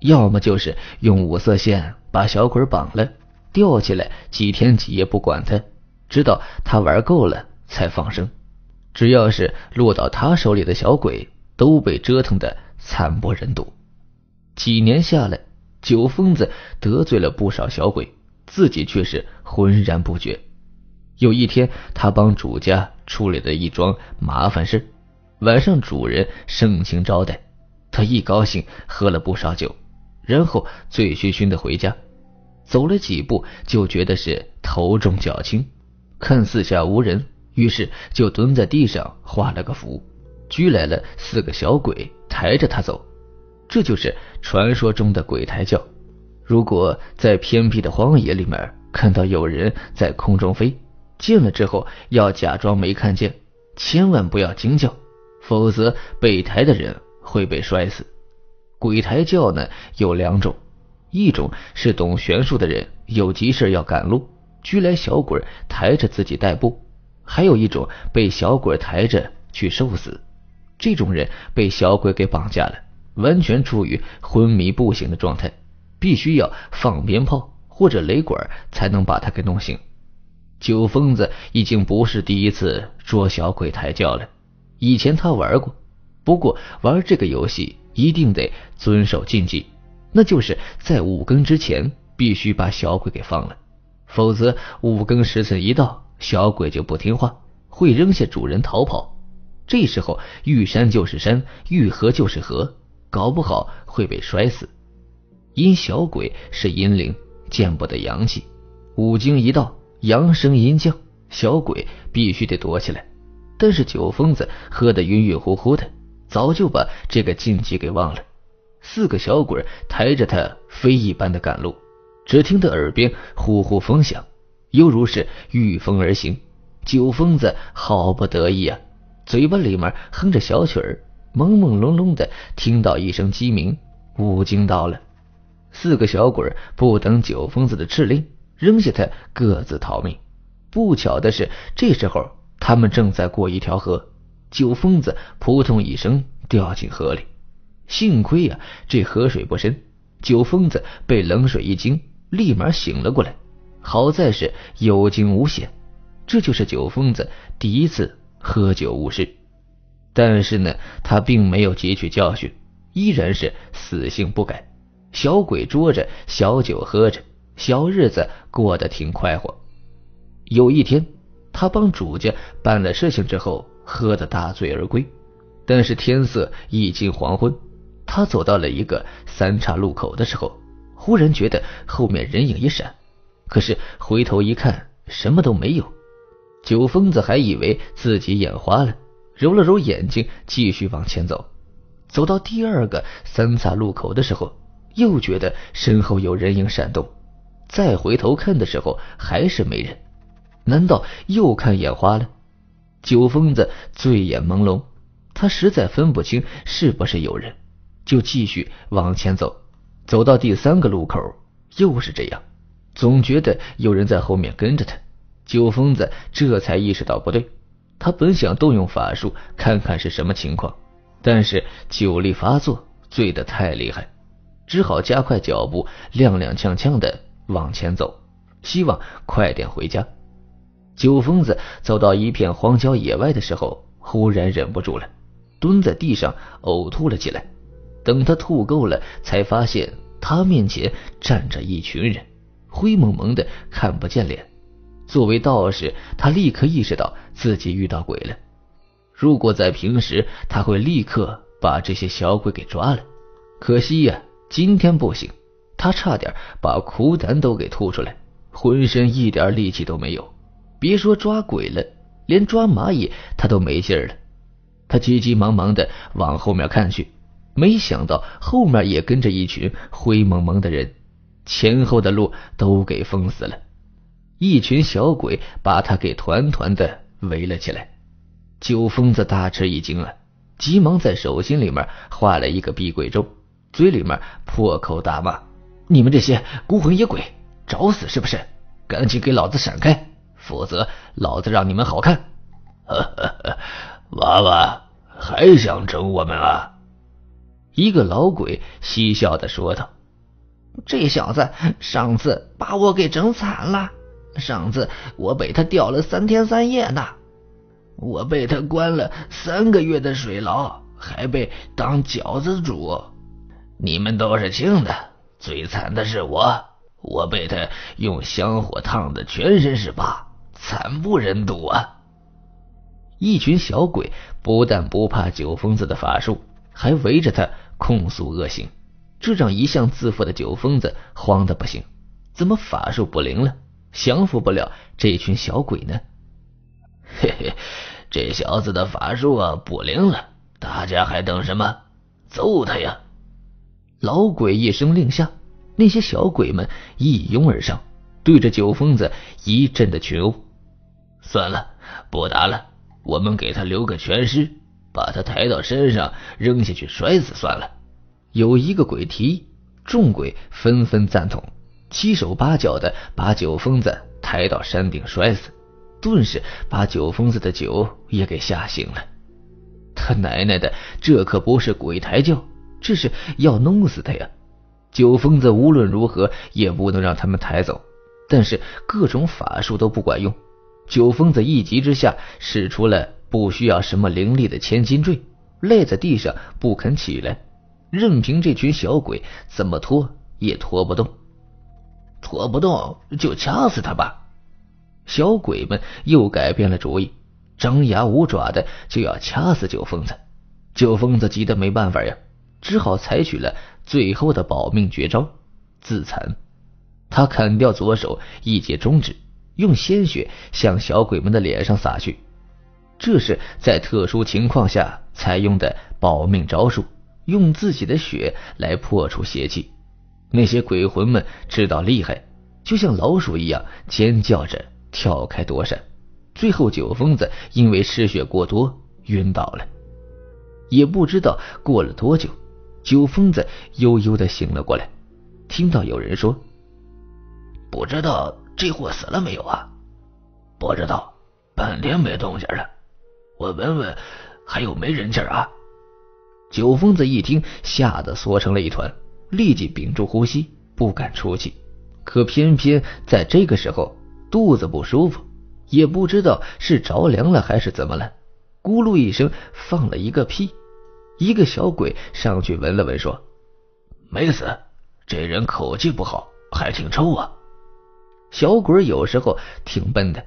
要么就是用五色线把小鬼绑了，吊起来几天几夜不管他，直到他玩够了才放生。只要是落到他手里的小鬼，都被折腾的惨不忍睹。几年下来。酒疯子得罪了不少小鬼，自己却是浑然不觉。有一天，他帮主家处理了一桩麻烦事，晚上主人盛情招待，他一高兴喝了不少酒，然后醉醺醺的回家。走了几步，就觉得是头重脚轻，看四下无人，于是就蹲在地上画了个符，拘来了四个小鬼，抬着他走。这就是传说中的鬼抬轿。如果在偏僻的荒野里面看到有人在空中飞，见了之后要假装没看见，千万不要惊叫，否则被抬的人会被摔死。鬼抬轿呢有两种，一种是懂玄术的人有急事要赶路，拘来小鬼抬着自己代步；还有一种被小鬼抬着去受死，这种人被小鬼给绑架了。完全处于昏迷不醒的状态，必须要放鞭炮或者雷管才能把他给弄醒。酒疯子已经不是第一次捉小鬼抬轿了，以前他玩过，不过玩这个游戏一定得遵守禁忌，那就是在五更之前必须把小鬼给放了，否则五更时辰一到，小鬼就不听话，会扔下主人逃跑。这时候遇山就是山，遇河就是河。搞不好会被摔死，因小鬼是阴灵，见不得阳气。五经一到，阳生阴降，小鬼必须得躲起来。但是酒疯子喝得晕晕乎乎的，早就把这个禁忌给忘了。四个小鬼抬着他飞一般的赶路，只听得耳边呼呼风响，犹如是御风而行。酒疯子好不得意啊，嘴巴里面哼着小曲儿，朦朦胧胧的听到一声鸡鸣，五更到了。四个小鬼不等酒疯子的敕令，扔下他各自逃命。不巧的是，这时候他们正在过一条河，酒疯子扑通一声掉进河里。幸亏呀，这河水不深，酒疯子被冷水一惊，立马醒了过来。好在是有惊无险。这就是酒疯子第一次喝酒误事，但是呢，他并没有汲取教训，依然是死性不改。小鬼捉着，小酒喝着，小日子过得挺快活。有一天，他帮主家办了事情之后，喝得大醉而归。但是天色已经黄昏，他走到了一个三岔路口的时候，忽然觉得后面人影一闪，可是回头一看，什么都没有。酒疯子还以为自己眼花了，揉了揉眼睛，继续往前走。走到第二个三岔路口的时候，又觉得身后有人影闪动。再回头看的时候，还是没人。难道又看眼花了？酒疯子醉眼朦胧，他实在分不清是不是有人，就继续往前走。走到第三个路口，又是这样，总觉得有人在后面跟着他。酒疯子这才意识到不对，他本想动用法术看看是什么情况，但是酒力发作，醉得太厉害，只好加快脚步，踉踉跄跄的往前走，希望快点回家。酒疯子走到一片荒郊野外的时候，忽然忍不住了，蹲在地上呕吐了起来。等他吐够了，才发现他面前站着一群人，灰蒙蒙的，看不见脸。作为道士，他立刻意识到自己遇到鬼了。如果在平时，他会立刻把这些小鬼给抓了。可惜呀，今天不行，他差点把苦胆都给吐出来，浑身一点力气都没有。别说抓鬼了，连抓蚂蚁他都没劲儿了。他急急忙忙的往后面看去，没想到后面也跟着一群灰蒙蒙的人，前后的路都给封死了。一群小鬼把他给团团的围了起来，酒疯子大吃一惊啊，急忙在手心里面画了一个避鬼咒，嘴里面破口大骂：“你们这些孤魂野鬼，找死是不是？赶紧给老子闪开，否则老子让你们好看！” [LAUGHS] 娃娃还想整我们啊？一个老鬼嬉笑的说道：“这小子上次把我给整惨了。”上次我被他吊了三天三夜呢，我被他关了三个月的水牢，还被当饺子煮。你们都是轻的，最惨的是我，我被他用香火烫的全身是疤，惨不忍睹啊！一群小鬼不但不怕酒疯子的法术，还围着他控诉恶行，这让一向自负的酒疯子慌得不行，怎么法术不灵了？降服不了这群小鬼呢？[LAUGHS] 嘿嘿，这小子的法术啊不灵了，大家还等什么？揍他呀！老鬼一声令下，那些小鬼们一拥而上，对着酒疯子一阵的群殴。算了，不打了，我们给他留个全尸，把他抬到山上扔下去摔死算了。有一个鬼提议，众鬼纷纷赞同。七手八脚的把酒疯子抬到山顶摔死，顿时把酒疯子的酒也给吓醒了。他奶奶的，这可不是鬼抬轿，这是要弄死他呀！酒疯子无论如何也不能让他们抬走，但是各种法术都不管用。酒疯子一急之下使出了不需要什么灵力的千斤坠，赖在地上不肯起来，任凭这群小鬼怎么拖也拖不动。拖不动就掐死他吧！小鬼们又改变了主意，张牙舞爪的就要掐死酒疯子。酒疯子急得没办法呀，只好采取了最后的保命绝招——自残。他砍掉左手，一截中指，用鲜血向小鬼们的脸上洒去。这是在特殊情况下采用的保命招数，用自己的血来破除邪气。那些鬼魂们知道厉害，就像老鼠一样尖叫着跳开躲闪。最后，酒疯子因为失血过多晕倒了。也不知道过了多久，酒疯子悠悠的醒了过来，听到有人说：“不知道这货死了没有啊？”“不知道，半天没动静了。”我闻闻，还有没人气啊？酒疯子一听，吓得缩成了一团，立即屏住呼吸，不敢出气。可偏偏在这个时候，肚子不舒服，也不知道是着凉了还是怎么了，咕噜一声放了一个屁。一个小鬼上去闻了闻，说：“没死，这人口气不好，还挺臭啊。”小鬼有时候挺笨的。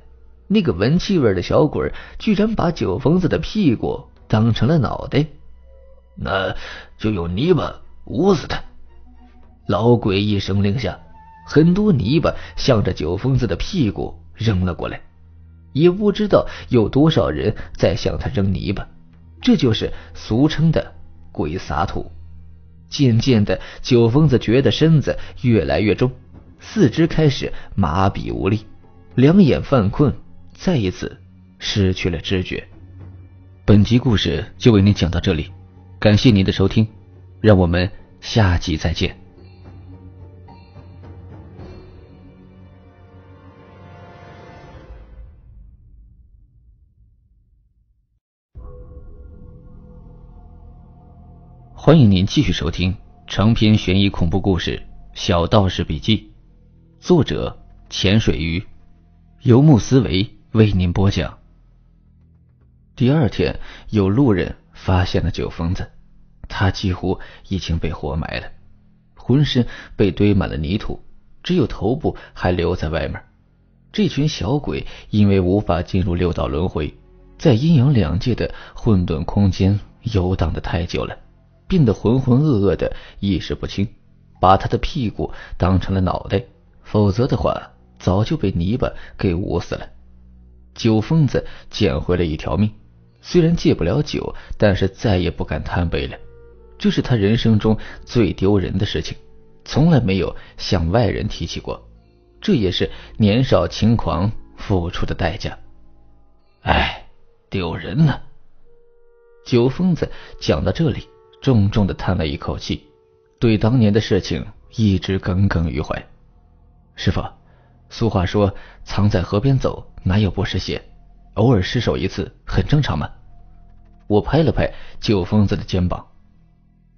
那个闻气味的小鬼居然把酒疯子的屁股当成了脑袋，那就用泥巴捂死他！老鬼一声令下，很多泥巴向着九疯子的屁股扔了过来，也不知道有多少人在向他扔泥巴，这就是俗称的“鬼撒土”。渐渐的，九疯子觉得身子越来越重，四肢开始麻痹无力，两眼犯困。再一次失去了知觉。本集故事就为您讲到这里，感谢您的收听，让我们下集再见。欢迎您继续收听长篇悬疑恐怖故事《小道士笔记》，作者潜水鱼，游牧思维。为您播讲。第二天，有路人发现了酒疯子，他几乎已经被活埋了，浑身被堆满了泥土，只有头部还留在外面。这群小鬼因为无法进入六道轮回，在阴阳两界的混沌空间游荡的太久了，变得浑浑噩噩的，意识不清，把他的屁股当成了脑袋，否则的话，早就被泥巴给捂死了。酒疯子捡回了一条命，虽然戒不了酒，但是再也不敢贪杯了。这是他人生中最丢人的事情，从来没有向外人提起过。这也是年少轻狂付出的代价。哎，丢人呢！九疯子讲到这里，重重的叹了一口气，对当年的事情一直耿耿于怀。师傅。俗话说：“藏在河边走，哪有不湿鞋？偶尔失手一次，很正常嘛。”我拍了拍九疯子的肩膀：“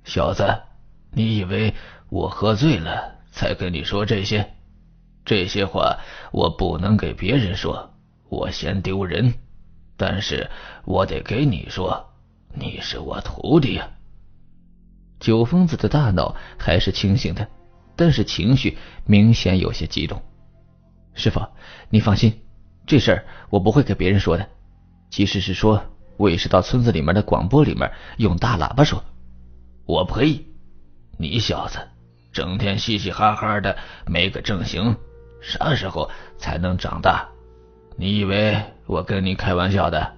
小子，你以为我喝醉了才跟你说这些？这些话我不能给别人说，我嫌丢人。但是我得给你说，你是我徒弟呀。”九疯子的大脑还是清醒的，但是情绪明显有些激动。师傅，你放心，这事儿我不会给别人说的。即使是说，我也是到村子里面的广播里面用大喇叭说。我呸！你小子整天嘻嘻哈哈的，没个正形，啥时候才能长大？你以为我跟你开玩笑的？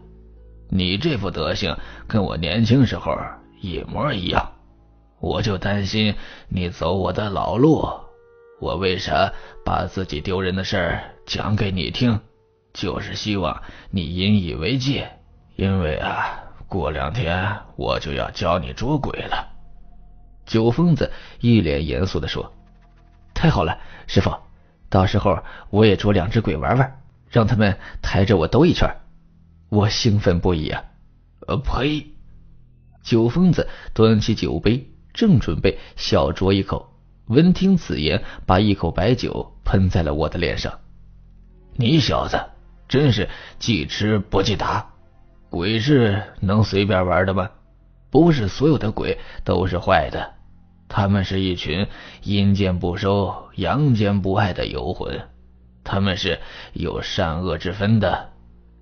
你这副德行跟我年轻时候一模一样，我就担心你走我的老路。我为啥把自己丢人的事儿讲给你听？就是希望你引以为戒，因为啊，过两天我就要教你捉鬼了。九疯子一脸严肃的说：“太好了，师傅，到时候我也捉两只鬼玩玩，让他们抬着我兜一圈。”我兴奋不已啊！呃，呸！九疯子端起酒杯，正准备小酌一口。闻听此言，把一口白酒喷在了我的脸上。你小子真是记吃不记打，鬼是能随便玩的吗？不是所有的鬼都是坏的，他们是一群阴间不收、阳间不爱的游魂，他们是有善恶之分的。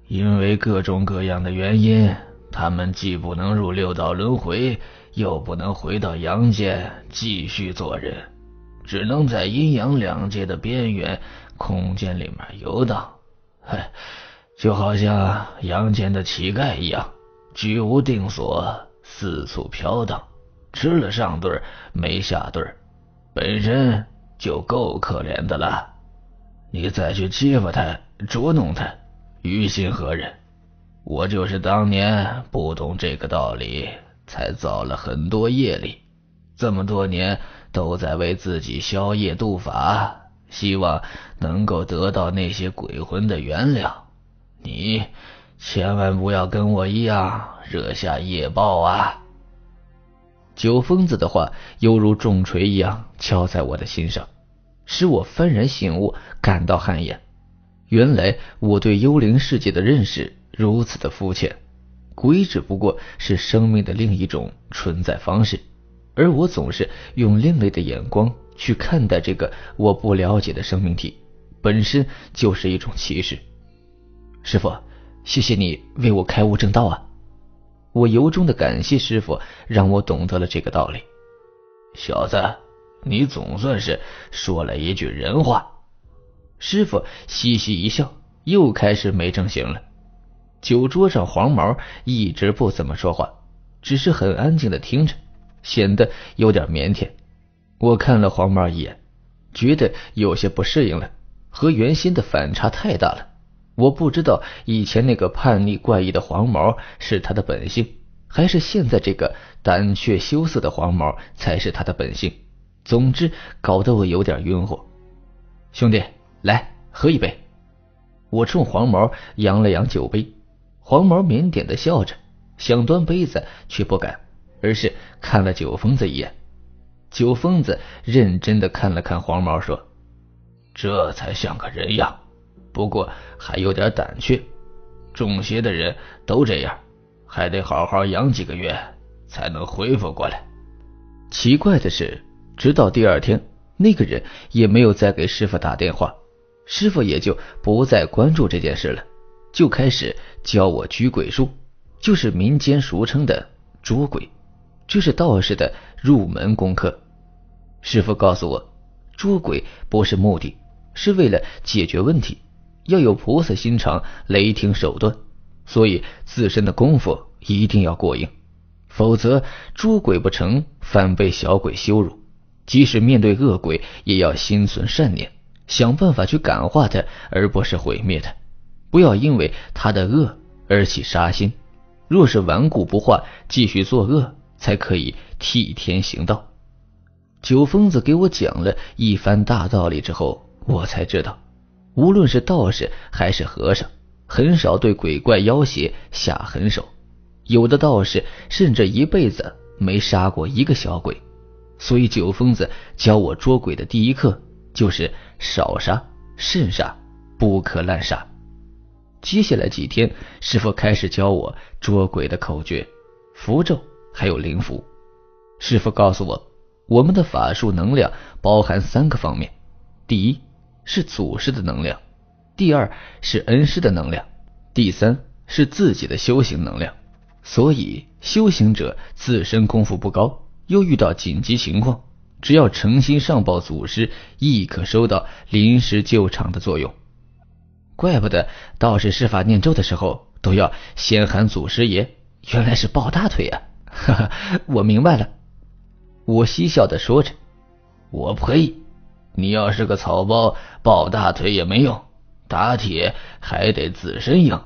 因为各种各样的原因，他们既不能入六道轮回，又不能回到阳间继续做人。只能在阴阳两界的边缘空间里面游荡，就好像阳间的乞丐一样，居无定所，四处飘荡，吃了上顿没下顿，本身就够可怜的了。你再去欺负他，捉弄他，于心何忍？我就是当年不懂这个道理，才造了很多业力，这么多年都在为自己消业度法，希望能够得到那些鬼魂的原谅。你千万不要跟我一样惹下业报啊！九疯子的话犹如重锤一样敲在我的心上，使我幡然醒悟，感到汗颜。原来我对幽灵世界的认识。如此的肤浅，鬼只不过是生命的另一种存在方式，而我总是用另类的眼光去看待这个我不了解的生命体，本身就是一种歧视。师傅，谢谢你为我开悟正道啊！我由衷的感谢师傅，让我懂得了这个道理。小子，你总算是说了一句人话。师傅嘻嘻一笑，又开始没正形了。酒桌上，黄毛一直不怎么说话，只是很安静的听着，显得有点腼腆。我看了黄毛一眼，觉得有些不适应了，和原先的反差太大了。我不知道以前那个叛逆怪异的黄毛是他的本性，还是现在这个胆怯羞涩的黄毛才是他的本性。总之，搞得我有点晕乎。兄弟，来喝一杯。我冲黄毛扬了扬酒杯。黄毛腼腆的笑着，想端杯子却不敢，而是看了酒疯子一眼。九疯子认真的看了看黄毛，说：“这才像个人样，不过还有点胆怯。中邪的人都这样，还得好好养几个月才能恢复过来。”奇怪的是，直到第二天，那个人也没有再给师傅打电话，师傅也就不再关注这件事了。就开始教我驱鬼术，就是民间俗称的捉鬼，这是道士的入门功课。师傅告诉我，捉鬼不是目的，是为了解决问题，要有菩萨心肠、雷霆手段，所以自身的功夫一定要过硬，否则捉鬼不成，反被小鬼羞辱。即使面对恶鬼，也要心存善念，想办法去感化他，而不是毁灭他。不要因为他的恶而起杀心，若是顽固不化，继续作恶，才可以替天行道。九疯子给我讲了一番大道理之后，我才知道，无论是道士还是和尚，很少对鬼怪妖邪下狠手。有的道士甚至一辈子没杀过一个小鬼。所以九疯子教我捉鬼的第一课就是少杀慎杀，不可滥杀。接下来几天，师傅开始教我捉鬼的口诀、符咒，还有灵符。师傅告诉我，我们的法术能量包含三个方面：第一是祖师的能量，第二是恩师的能量，第三是自己的修行能量。所以，修行者自身功夫不高，又遇到紧急情况，只要诚心上报祖师，亦可收到临时救场的作用。怪不得道士施法念咒的时候都要先喊祖师爷，原来是抱大腿啊！哈哈，我明白了。我嬉笑的说着：“我呸！你要是个草包，抱大腿也没用，打铁还得自身硬。”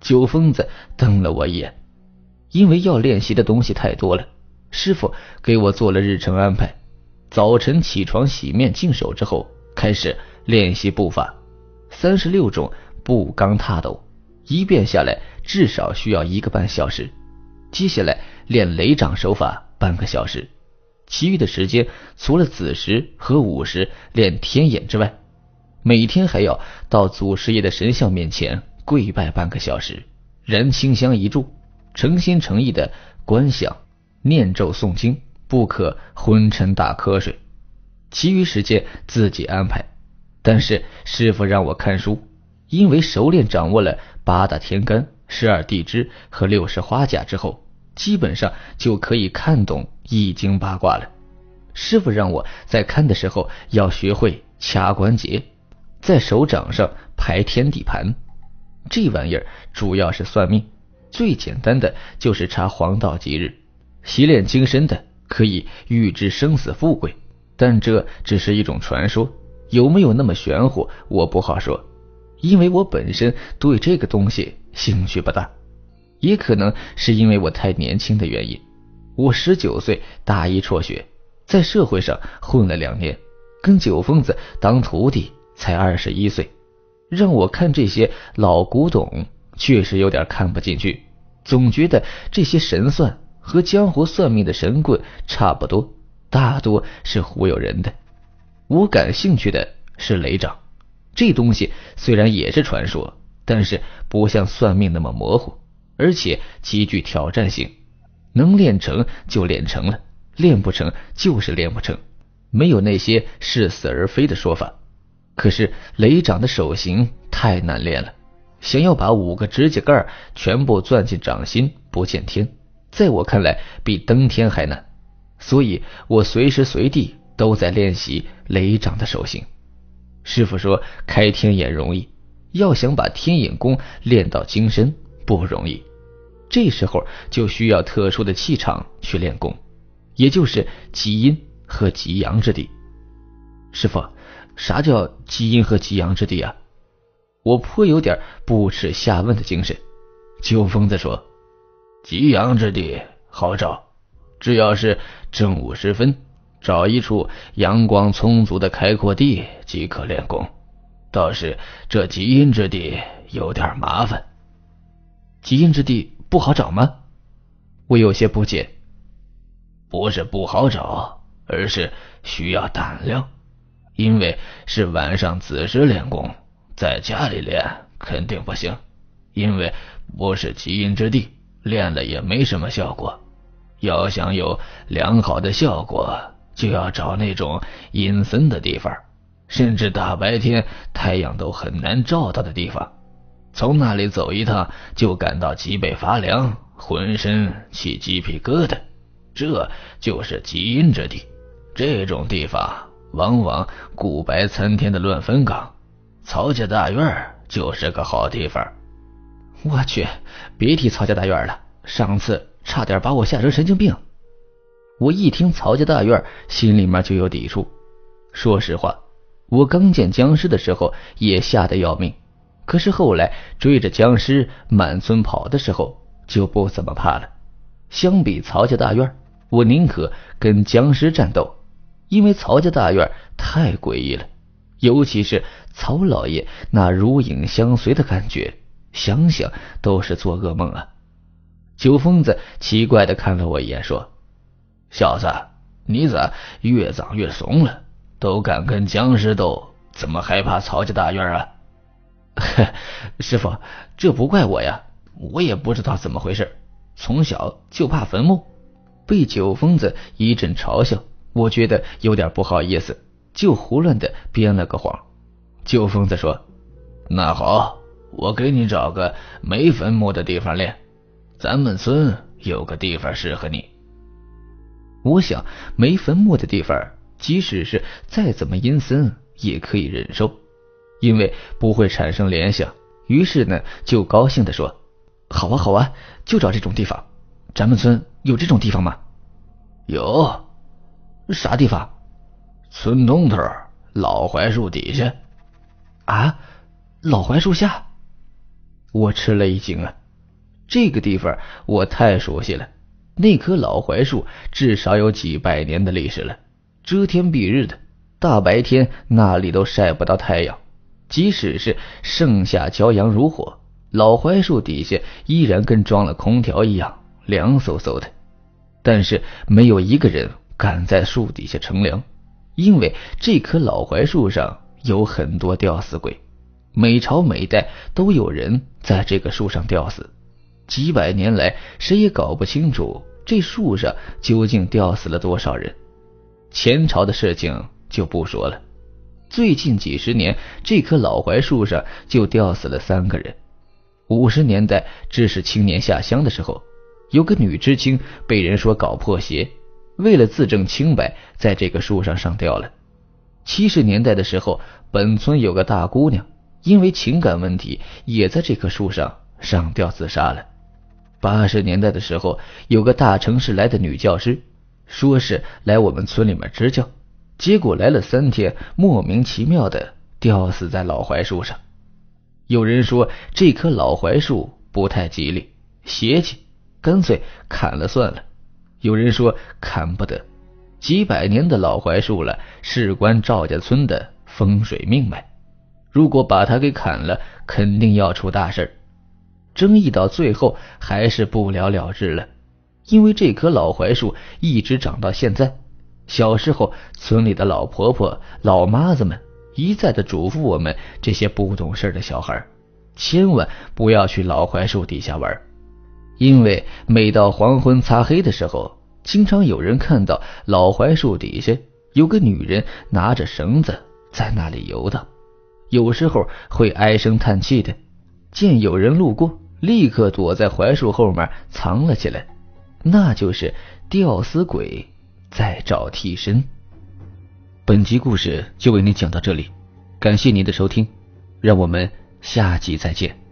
酒疯子瞪了我一眼，因为要练习的东西太多了，师傅给我做了日程安排。早晨起床洗面净手之后，开始练习步法。三十六种步罡踏斗，一遍下来至少需要一个半小时。接下来练雷掌手法半个小时，其余的时间除了子时和午时练天眼之外，每天还要到祖师爷的神像面前跪拜半个小时，燃清香一炷，诚心诚意的观想、念咒、诵经，不可昏沉打瞌睡。其余时间自己安排。但是师傅让我看书，因为熟练掌握了八大天干、十二地支和六十花甲之后，基本上就可以看懂易经八卦了。师傅让我在看的时候要学会掐关节，在手掌上排天地盘。这玩意儿主要是算命，最简单的就是查黄道吉日，习炼精神的可以预知生死富贵。但这只是一种传说，有没有那么玄乎，我不好说，因为我本身对这个东西兴趣不大，也可能是因为我太年轻的原因。我十九岁大一辍学，在社会上混了两年，跟九疯子当徒弟才二十一岁，让我看这些老古董，确实有点看不进去，总觉得这些神算和江湖算命的神棍差不多。大多是忽悠人的。我感兴趣的是雷掌，这东西虽然也是传说，但是不像算命那么模糊，而且极具挑战性。能练成就练成了，练不成就是练不成，没有那些是死而非的说法。可是雷掌的手型太难练了，想要把五个指甲盖全部攥进掌心，不见天，在我看来比登天还难。所以我随时随地都在练习雷掌的手型。师傅说开天眼容易，要想把天眼功练到精深不容易。这时候就需要特殊的气场去练功，也就是极阴和极阳之地。师傅，啥叫极阴和极阳之地啊？我颇有点不耻下问的精神。九疯子说：“极阳之地好找。”只要是正午时分，找一处阳光充足的开阔地即可练功。倒是这极阴之地有点麻烦。极阴之地不好找吗？我有些不解。不是不好找，而是需要胆量。因为是晚上子时练功，在家里练肯定不行。因为不是极阴之地，练了也没什么效果。要想有良好的效果，就要找那种阴森的地方，甚至大白天太阳都很难照到的地方。从那里走一趟，就感到脊背发凉，浑身起鸡皮疙瘩。这就是极阴之地。这种地方往往古白参天的乱坟岗，曹家大院就是个好地方。我去，别提曹家大院了，上次。差点把我吓成神经病！我一听曹家大院，心里面就有抵触。说实话，我刚见僵尸的时候也吓得要命，可是后来追着僵尸满村跑的时候就不怎么怕了。相比曹家大院，我宁可跟僵尸战斗，因为曹家大院太诡异了，尤其是曹老爷那如影相随的感觉，想想都是做噩梦啊！九疯子奇怪的看了我一眼，说：“小子，你咋越长越怂了？都敢跟僵尸斗，怎么还怕曹家大院啊？” [LAUGHS] 师傅，这不怪我呀，我也不知道怎么回事，从小就怕坟墓。被九疯子一阵嘲笑，我觉得有点不好意思，就胡乱的编了个谎。九疯子说：“那好，我给你找个没坟墓的地方练。”咱们村有个地方适合你。我想没坟墓的地方，即使是再怎么阴森，也可以忍受，因为不会产生联想。于是呢，就高兴的说：“好啊，好啊，就找这种地方。咱们村有这种地方吗？”“有。”“啥地方？”“村东头老槐树底下。”“啊，老槐树下？”我吃了一惊啊！这个地方我太熟悉了，那棵老槐树至少有几百年的历史了，遮天蔽日的，大白天那里都晒不到太阳，即使是盛夏骄阳如火，老槐树底下依然跟装了空调一样凉飕飕的。但是没有一个人敢在树底下乘凉，因为这棵老槐树上有很多吊死鬼，每朝每代都有人在这个树上吊死。几百年来，谁也搞不清楚这树上究竟吊死了多少人。前朝的事情就不说了，最近几十年，这棵老槐树上就吊死了三个人。五十年代，致使青年下乡的时候，有个女知青被人说搞破鞋，为了自证清白，在这个树上上吊了。七十年代的时候，本村有个大姑娘，因为情感问题，也在这棵树上上吊自杀了。八十年代的时候，有个大城市来的女教师，说是来我们村里面支教，结果来了三天，莫名其妙的吊死在老槐树上。有人说这棵老槐树不太吉利，邪气，干脆砍了算了。有人说砍不得，几百年的老槐树了，事关赵家村的风水命脉，如果把它给砍了，肯定要出大事儿争议到最后还是不了了之了，因为这棵老槐树一直长到现在。小时候，村里的老婆婆、老妈子们一再的嘱咐我们这些不懂事的小孩，千万不要去老槐树底下玩，因为每到黄昏擦黑的时候，经常有人看到老槐树底下有个女人拿着绳子在那里游荡，有时候会唉声叹气的，见有人路过。立刻躲在槐树后面藏了起来，那就是吊死鬼再找替身。本集故事就为您讲到这里，感谢您的收听，让我们下集再见。